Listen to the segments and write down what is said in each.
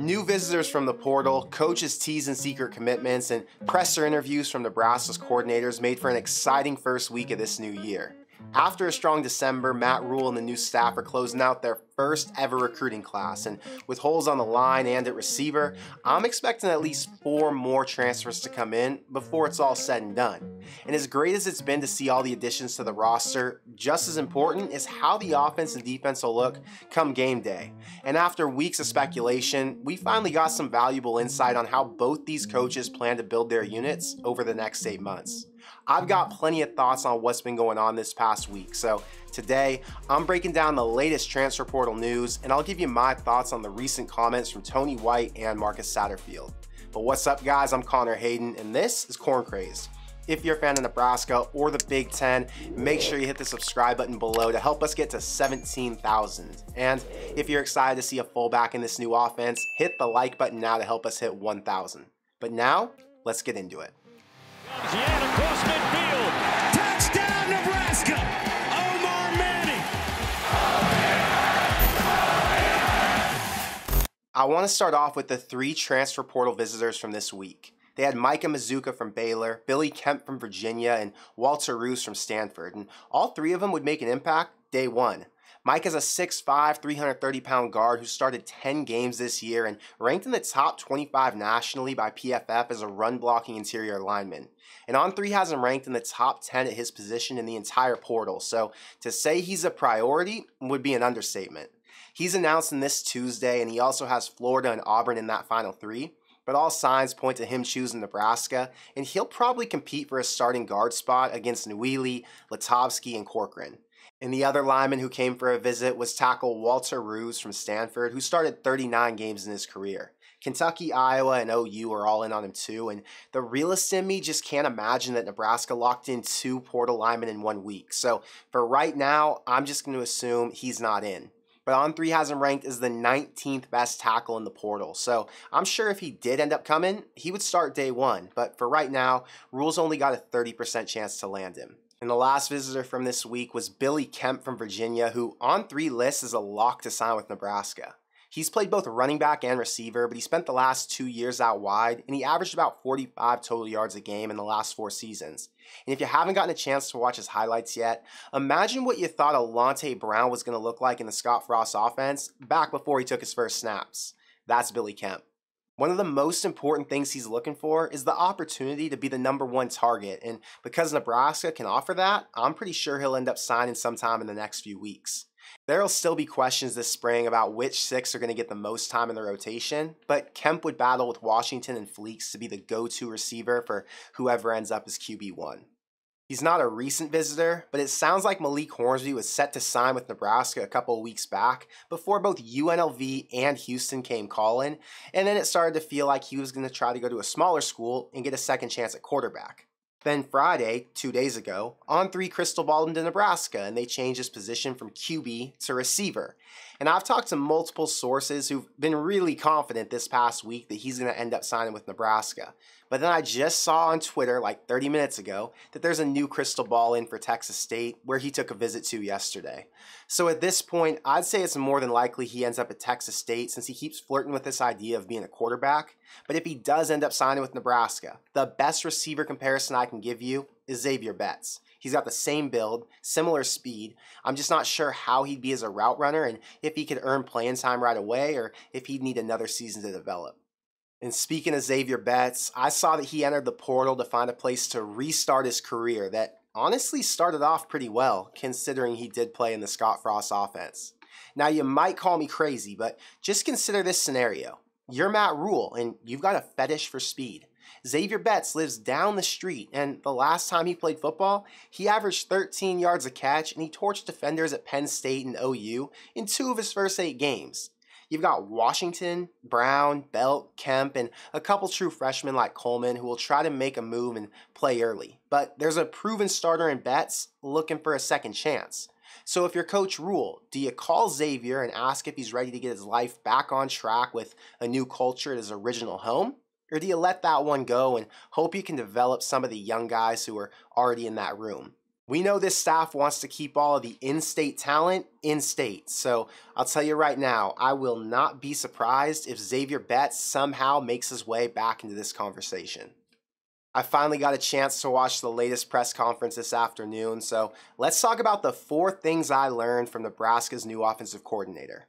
New visitors from the portal, coaches' tease and secret commitments, and presser interviews from Nebraska's coordinators made for an exciting first week of this new year. After a strong December, Matt Rhule and the new staff are closing out their first ever recruiting class, and with holes on the line and at receiver, I'm expecting at least four more transfers to come in before it's all said and done. And as great as it's been to see all the additions to the roster, just as important is how the offense and defense will look come game day. And after weeks of speculation, we finally got some valuable insight on how both these coaches plan to build their units over the next eight months. I've got plenty of thoughts on what's been going on this past week. So today, I'm breaking down the latest transfer portal news and I'll give you my thoughts on the recent comments from Tony White and Marcus Satterfield. But what's up guys, I'm Connor Hayden and this is Corn Crazed. If you're a fan of Nebraska or the Big Ten, make sure you hit the subscribe button below to help us get to 17,000. And if you're excited to see a fullback in this new offense, hit the like button now to help us hit 1,000. But now, let's get into it. I want to start off with the three transfer portal visitors from this week. They had Micah Mazzccua from Baylor, Billy Kemp from Virginia, and Walter Rouse from Stanford, and all three of them would make an impact day one. Mike is a 6'5, 330 pound guard who started 10 games this year and ranked in the top 25 nationally by PFF as a run blocking interior lineman. And On3 has him ranked in the top 10 at his position in the entire portal, so to say he's a priority would be an understatement. He's announcing this Tuesday, and he also has Florida and Auburn in that final three. But all signs point to him choosing Nebraska, and he'll probably compete for a starting guard spot against Nouili, Lutovsky, and Corcoran. And the other lineman who came for a visit was tackle Walter Rouse from Stanford, who started 39 games in his career. Kentucky, Iowa, and OU are all in on him too, and the realist in me just can't imagine that Nebraska locked in two portal linemen in one week. So for right now, I'm just going to assume he's not in. But On3 has him ranked as the 19th best tackle in the portal. So I'm sure if he did end up coming, he would start day one. But for right now, Rhule's only got a 30% chance to land him. And the last visitor from this week was Billy Kemp from Virginia, who On3 lists is a lock to sign with Nebraska. He's played both running back and receiver, but he spent the last two years out wide, and he averaged about 45 total yards a game in the last four seasons. And if you haven't gotten a chance to watch his highlights yet, imagine what you thought Alante Brown was going to look like in the Scott Frost offense back before he took his first snaps. That's Billy Kemp. One of the most important things he's looking for is the opportunity to be the number one target. And because Nebraska can offer that, I'm pretty sure he'll end up signing sometime in the next few weeks. There will still be questions this spring about which six are going to get the most time in the rotation, but Kemp would battle with Washington and Fleeks to be the go to receiver for whoever ends up as QB1. He's not a recent visitor, but it sounds like Malik Hornsby was set to sign with Nebraska a couple weeks back before both UNLV and Houston came calling, and then it started to feel like he was going to try to go to a smaller school and get a second chance at quarterback. Then Friday, two days ago, On3 crystal balled him to Nebraska and they changed his position from QB to receiver. And I've talked to multiple sources who've been really confident this past week that he's going to end up signing with Nebraska. But then I just saw on Twitter like 30 minutes ago that there's a new crystal ball in for Texas State where he took a visit to yesterday. So at this point, I'd say it's more than likely he ends up at Texas State since he keeps flirting with this idea of being a quarterback. But if he does end up signing with Nebraska, the best receiver comparison I can give you is Zavier Betts. He's got the same build, similar speed. I'm just not sure how he'd be as a route runner and if he could earn playing time right away or if he'd need another season to develop. And speaking of Zavier Betts, I saw that he entered the portal to find a place to restart his career that honestly started off pretty well, considering he did play in the Scott Frost offense. Now, you might call me crazy, but just consider this scenario. You're Matt Rhule, and you've got a fetish for speed. Zavier Betts lives down the street, and the last time he played football, he averaged 13 yards a catch and he torched defenders at Penn State and OU in two of his first eight games. You've got Washington, Brown, Belt, Kemp, and a couple true freshmen like Coleman who will try to make a move and play early. But there's a proven starter in Betts looking for a second chance. So if you're Coach Rhule, do you call Zavier and ask if he's ready to get his life back on track with a new culture at his original home? Or do you let that one go and hope you can develop some of the young guys who are already in that room? We know this staff wants to keep all of the in state talent in state. So I'll tell you right now, I will not be surprised if Zavier Betts somehow makes his way back into this conversation. I finally got a chance to watch the latest press conference this afternoon, so let's talk about the four things I learned from Nebraska's new offensive coordinator.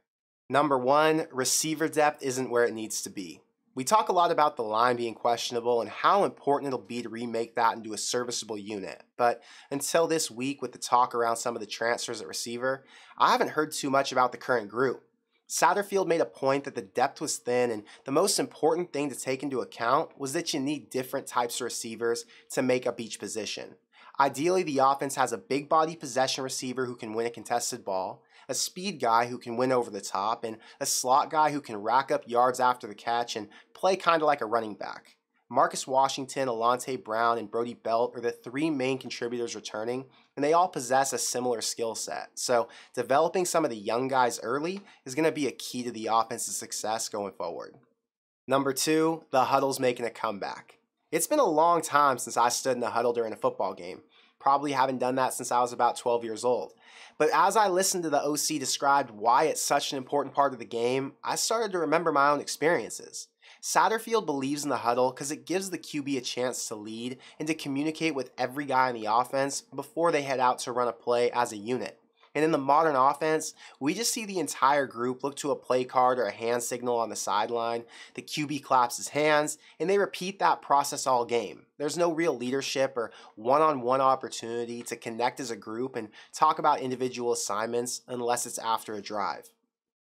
Number one, receiver depth isn't where it needs to be. We talk a lot about the line being questionable and how important it'll be to remake that into a serviceable unit. But until this week, with the talk around some of the transfers at receiver, I haven't heard too much about the current group. Satterfield made a point that the depth was thin, and the most important thing to take into account was that you need different types of receivers to make up each position. Ideally, the offense has a big body possession receiver who can win a contested ball, a speed guy who can win over the top, and a slot guy who can rack up yards after the catch and play kind of like a running back. Marcus Washington, Alante Brown, and Brody Belt are the three main contributors returning, and they all possess a similar skill set. So, developing some of the young guys early is going to be a key to the offense's success going forward. Number two, the huddle's making a comeback. It's been a long time since I stood in the huddle during a football game. Probably haven't done that since I was about 12 years old. But as I listened to the OC describe why it's such an important part of the game, I started to remember my own experiences. Satterfield believes in the huddle because it gives the QB a chance to lead and to communicate with every guy in the offense before they head out to run a play as a unit. And in the modern offense, we just see the entire group look to a play card or a hand signal on the sideline. The QB claps his hands, and they repeat that process all game. There's no real leadership or one on one opportunity to connect as a group and talk about individual assignments unless it's after a drive.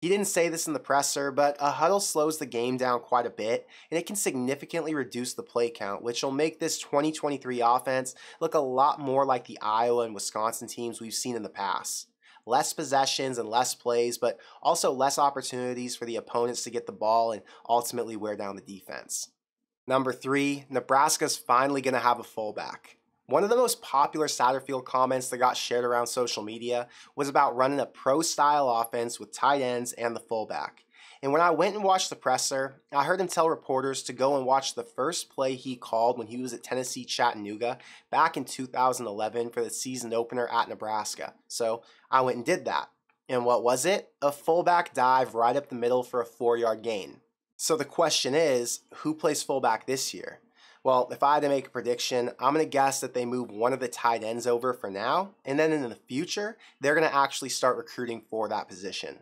He didn't say this in the presser, but a huddle slows the game down quite a bit, and it can significantly reduce the play count, which will make this 2023 offense look a lot more like the Iowa and Wisconsin teams we've seen in the past less possessions and less plays, but also less opportunities for the opponents to get the ball and ultimately wear down the defense. Number three, Nebraska's finally going to have a fullback. One of the most popular Satterfield comments that got shared around social media was about running a pro style offense with tight ends and the fullback. And when I went and watched the presser, I heard him tell reporters to go and watch the first play he called when he was at Tennessee Chattanooga back in 2011 for the season opener at Nebraska. So I went and did that. And what was it? A fullback dive right up the middle for a four yard gain. So the question is who plays fullback this year? Well, if I had to make a prediction, I'm going to guess that they move one of the tight ends over for now, and then in the future, they're going to actually start recruiting for that position.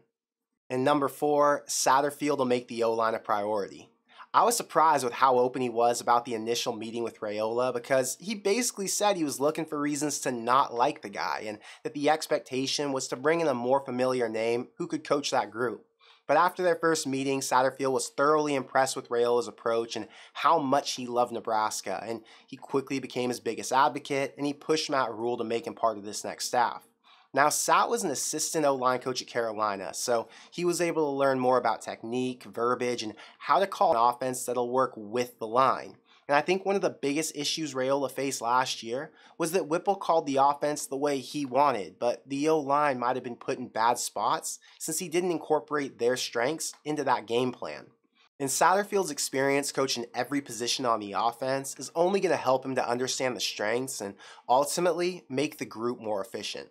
And number four, Satterfield will make the O line a priority. I was surprised with how open he was about the initial meeting with Raiola because he basically said he was looking for reasons to not like the guy and that the expectation was to bring in a more familiar name who could coach that group. But after their first meeting, Satterfield was thoroughly impressed with Raiola's approach and how much he loved Nebraska, and he quickly became his biggest advocate and he pushed Matt Rhule to make him part of this next staff. Now, Sat was an assistant O line coach at Carolina, so he was able to learn more about technique, verbiage, and how to call an offense that'll work with the line. And I think one of the biggest issues Raiola faced last year was that Whipple called the offense the way he wanted, but the O line might have been put in bad spots since he didn't incorporate their strengths into that game plan. And Satterfield's experience coaching every position on the offense is only going to help him to understand the strengths and ultimately make the group more efficient.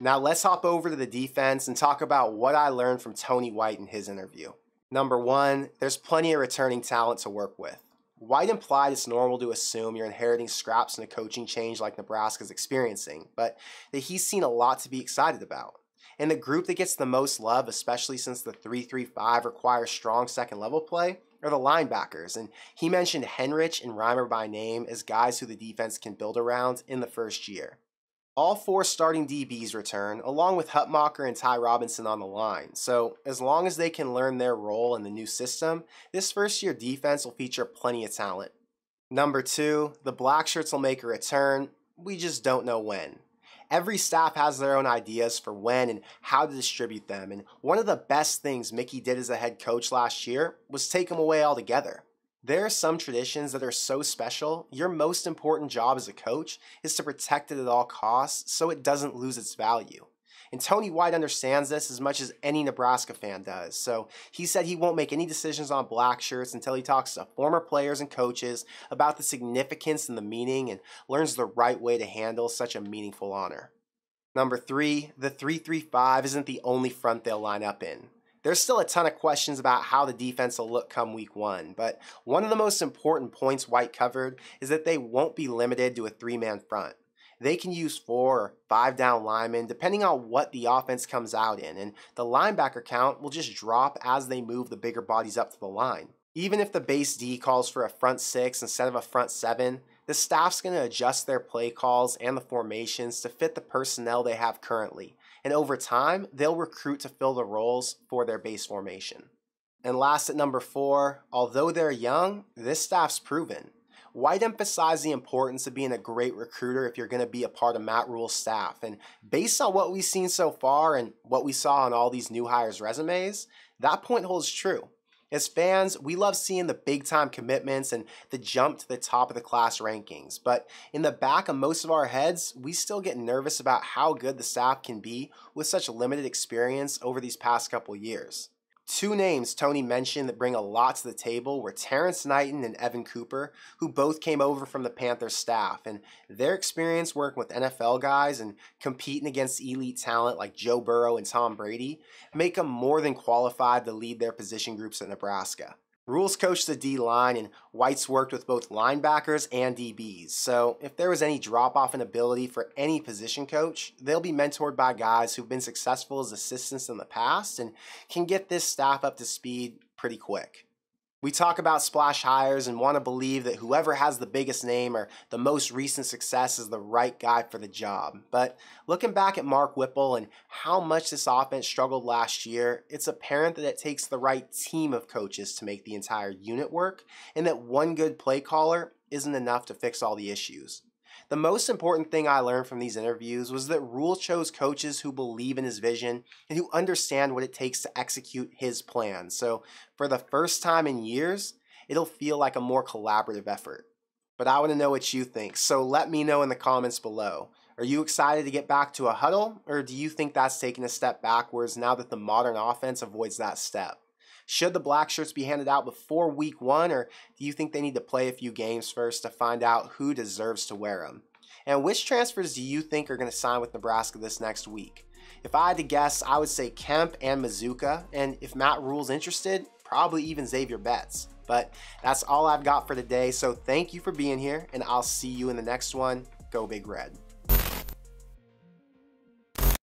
Now let's hop over to the defense and talk about what I learned from Tony White in his interview. Number one, there's plenty of returning talent to work with. White implied it's normal to assume you're inheriting scraps in a coaching change like Nebraska's experiencing, but that he's seen a lot to be excited about. And the group that gets the most love, especially since the 3 3 5 requires strong second level play, are the linebackers. And he mentioned Henrich and Reimer by name as guys who the defense can build around in the first year. All four starting DBs return, along with Hutmacher and Ty Robinson on the line. So, as long as they can learn their role in the new system, this first year defense will feature plenty of talent. Number two, the Black Shirts will make a return. We just don't know when. Every staff has their own ideas for when and how to distribute them, and one of the best things Mickey did as a head coach last year was take them away altogether. There are some traditions that are so special, your most important job as a coach is to protect it at all costs so it doesn't lose its value. And Tony White understands this as much as any Nebraska fan does. So he said he won't make any decisions on black shirts until he talks to former players and coaches about the significance and the meaning and learns the right way to handle such a meaningful honor. Number three, the 335 isn't the only front they'll line up in. There's still a ton of questions about how the defense will look come week one, but one of the most important points White covered is that they won't be limited to a three man front. They can use four or five down linemen depending on what the offense comes out in, and the linebacker count will just drop as they move the bigger bodies up to the line. Even if the base D calls for a front six instead of a front seven, the staff's going to adjust their play calls and the formations to fit the personnel they have currently, and over time, they'll recruit to fill the roles for their base formation. And last at number four, although they're young, this staff's proven. White emphasized the importance of being a great recruiter if you're going to be a part of Matt Rhule's staff. And based on what we've seen so far and what we saw on all these new hires' resumes, that point holds true. As fans, we love seeing the big time commitments and the jump to the top of the class rankings, but in the back of most of our heads, we still get nervous about how good the staff can be with such limited experience over these past couple years. Two names Tony mentioned that bring a lot to the table were Terrance Knighton and Evan Cooper, who both came over from the Panthers staff, and their experience working with NFL guys and competing against elite talent like Joe Burrow and Tom Brady make them more than qualified to lead their position groups at Nebraska. Rhule's coached the D line, and White's worked with both linebackers and DBs. So, if there was any drop off in ability for any position coach, they'll be mentored by guys who've been successful as assistants in the past and can get this staff up to speed pretty quick. We talk about splash hires and want to believe that whoever has the biggest name or the most recent success is the right guy for the job. But looking back at Mark Whipple and how much this offense struggled last year, it's apparent that it takes the right team of coaches to make the entire unit work, and that one good play caller isn't enough to fix all the issues. The most important thing I learned from these interviews was that Rhule chose coaches who believe in his vision and who understand what it takes to execute his plan. So, for the first time in years, it'll feel like a more collaborative effort. But I want to know what you think, so let me know in the comments below. Are you excited to get back to a huddle, or do you think that's taking a step backwards now that the modern offense avoids that step? Should the black shirts be handed out before week one, or do you think they need to play a few games first to find out who deserves to wear them? And which transfers do you think are going to sign with Nebraska this next week? If I had to guess, I would say Kemp and Mazzccua, and if Matt Rhule's interested, probably even Zavier Betts. But that's all I've got for today, so thank you for being here, and I'll see you in the next one. Go Big Red.